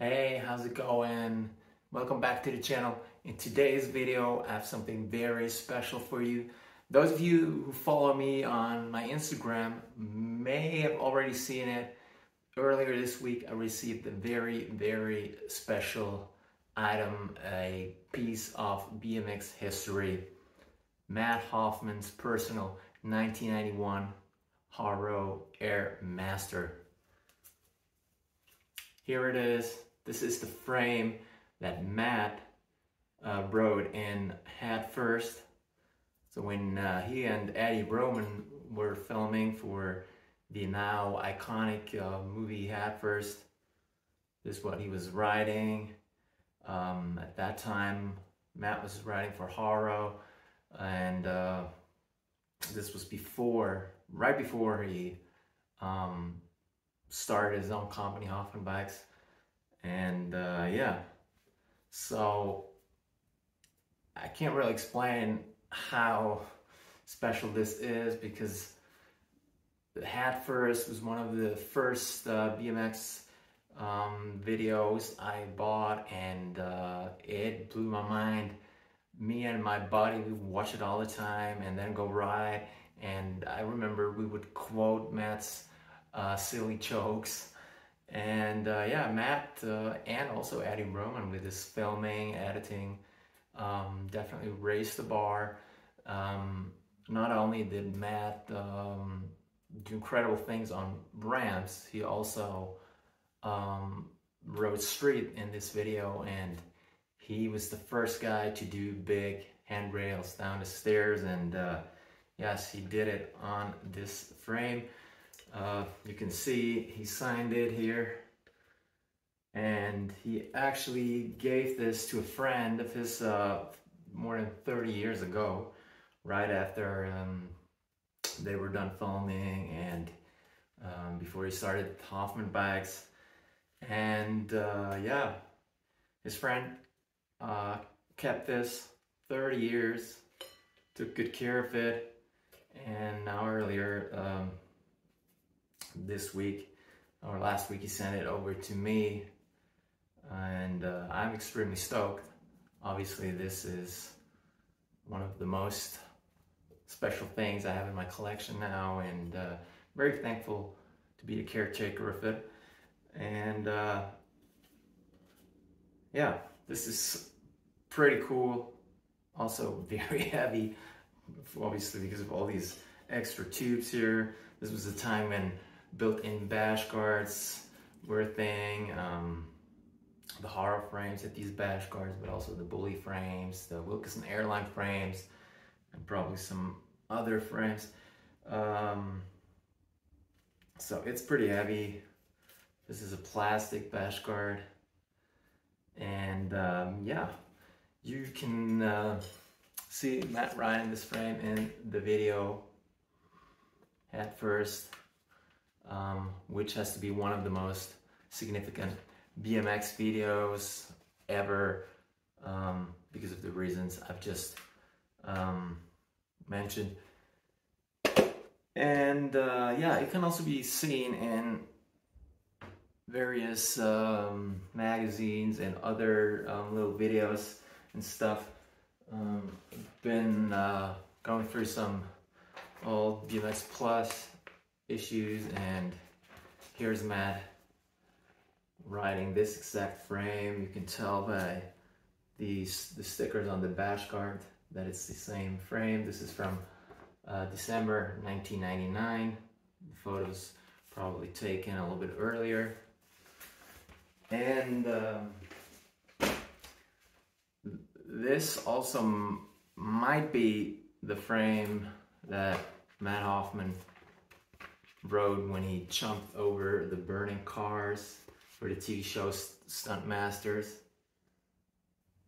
Hey, how's it going? Welcome back to the channel. In today's video, I have something very special for you. Those of you who follow me on my Instagram may have already seen it. Earlier this week, I received a very, very special item, a piece of BMX history. Mat Hoffman's personal 1991 Haro Air Master. Here it is. This is the frame that Mat uh, in Head First. So when uh, he and Eddie Roman were filming for the now iconic uh, movie Head First, this is what he was riding. Um, at that time, Mat was riding for Haro, and uh, this was before, right before he um, started his own company, Hoffman Bikes. And uh, yeah, so I can't really explain how special this is because the Head First was one of the first uh, BMX um, videos I bought and uh, it blew my mind. Me and my buddy, we watch it all the time and then go ride. And I remember we would quote Mat's uh, silly jokes. And uh, yeah, Mat uh, and also Eddie Roman with his filming, editing, um, definitely raised the bar. Um, not only did Mat um, do incredible things on ramps, he also um, rode street in this video and he was the first guy to do big handrails down the stairs and uh, yes, he did it on this frame. Uh, you can see he signed it here and he actually gave this to a friend of his uh, more than 30 years ago right after um, they were done filming and um, before he started Hoffman Bikes. and uh, yeah his friend uh, kept this 30 years took good care of it and now earlier um, this week or last week he sent it over to me and uh, I'm extremely stoked. Obviously this is one of the most special things I have in my collection now and uh, very thankful to be the caretaker of it. And uh, yeah, this is pretty cool. Also very heavy, obviously because of all these extra tubes here. This was a time when built-in bash guards were a thing. Um, the Haro frames at these bash guards, but also the Bully frames, the Wilkeson Airline frames, and probably some other frames. Um, so it's pretty heavy. This is a plastic bash guard. And um, yeah, you can uh, see Mat riding this frame in the video Head First um, which has to be one of the most significant BMX videos ever um, because of the reasons I've just um, mentioned. And uh, yeah, it can also be seen in various um, magazines and other um, little videos and stuff. Um, been uh, going through some old BMX Plus issues and here's Mat riding this exact frame. You can tell by these the stickers on the bash guard that it's the same frame. This is from uh, December 1999. The photos probably taken a little bit earlier. And um, this also might be the frame that Mat Hoffman rode when he jumped over the burning cars for the TV show Stunt Masters.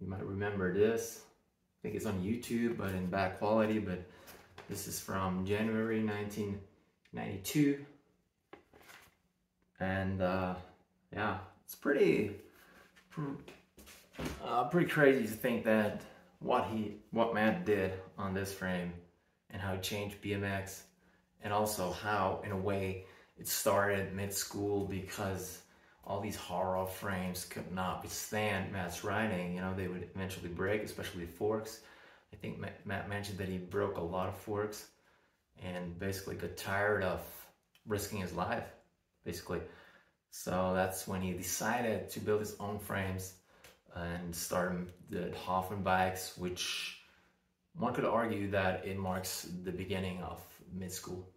You might remember this. I think it's on YouTube, but in bad quality, but this is from January 1992. And uh, yeah, it's pretty, uh, pretty crazy to think that what he, what Mat did on this frame and how it changed BMX and also how, in a way, it started mid-school because all these Haro frames could not withstand Mat's riding. You know, they would eventually break, especially forks. I think Mat mentioned that he broke a lot of forks and basically got tired of risking his life, basically. So that's when he decided to build his own frames and start the Hoffman bikes, which one could argue that it marks the beginning of mid school.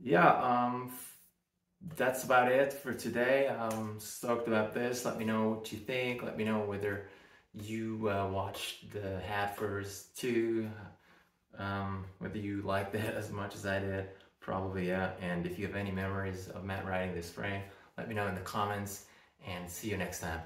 Yeah, um, that's about it for today. I'm stoked about this. Let me know what you think. Let me know whether you uh, watched the Head First too, um, whether you liked it as much as I did. Probably, yeah. And if you have any memories of Mat riding this frame, let me know in the comments and see you next time.